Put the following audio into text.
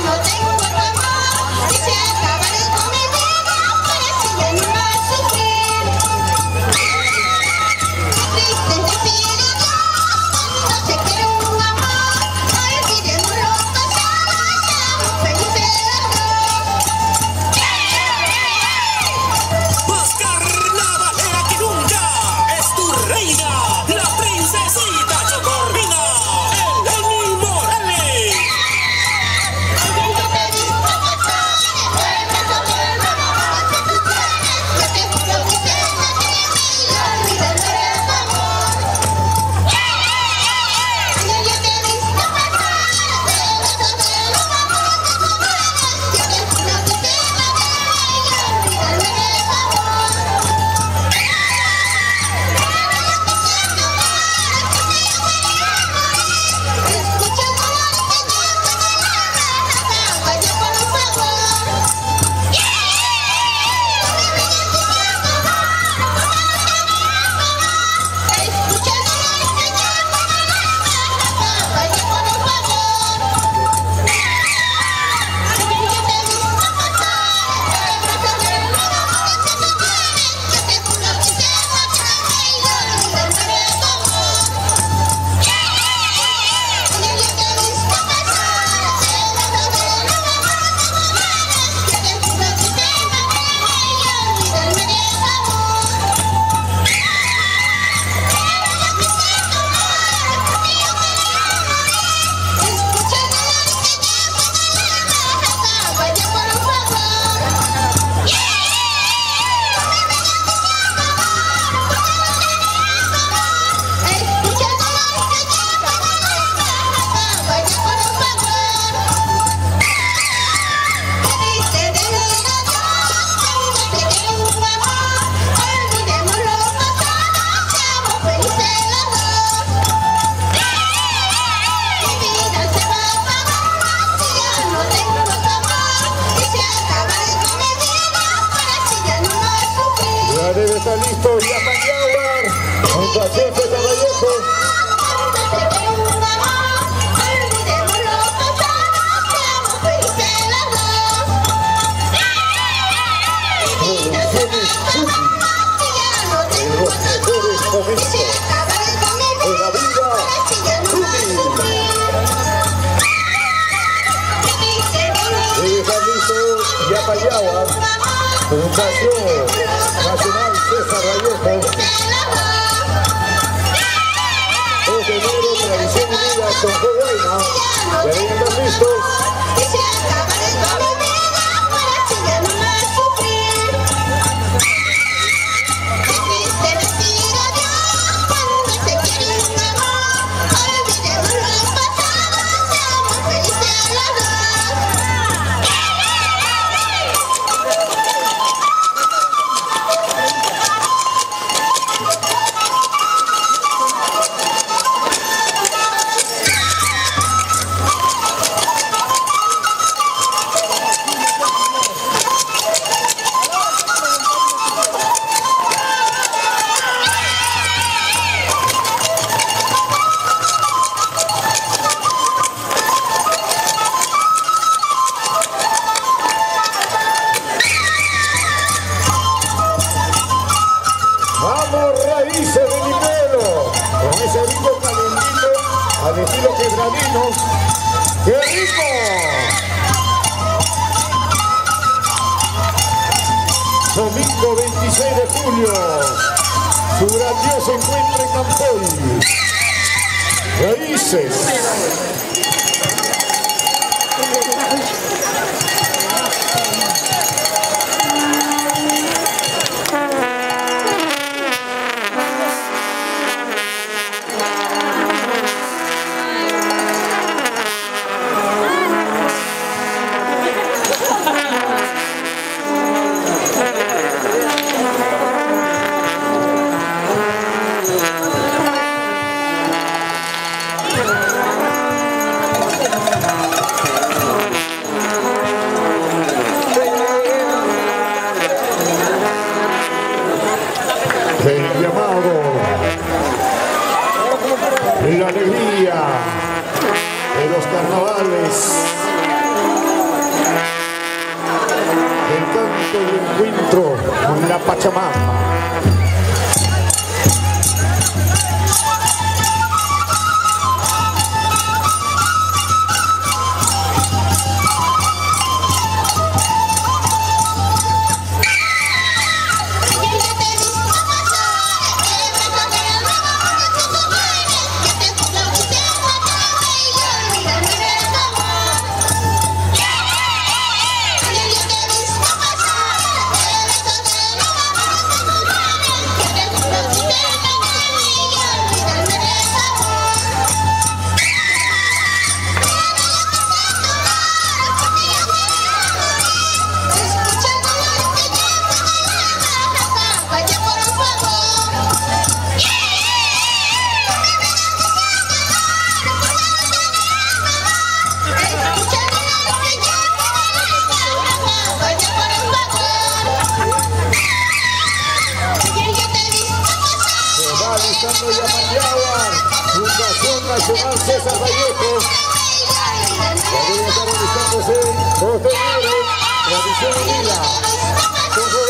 floating Yapayagua, Fundación Nacional César Vallejo. Tradición Unida con ya listos. granito. ¡Qué rico! Domingo 26 de julio, su grandioso encuentro en Campoy. Raíces. el llamado, la alegría de los carnavales, el canto del encuentro con la Pachamama. cantando Yamandiagua, Fundación Nacional César Vallejo. Podría estar realizándose dos de enero, tradición unida, con su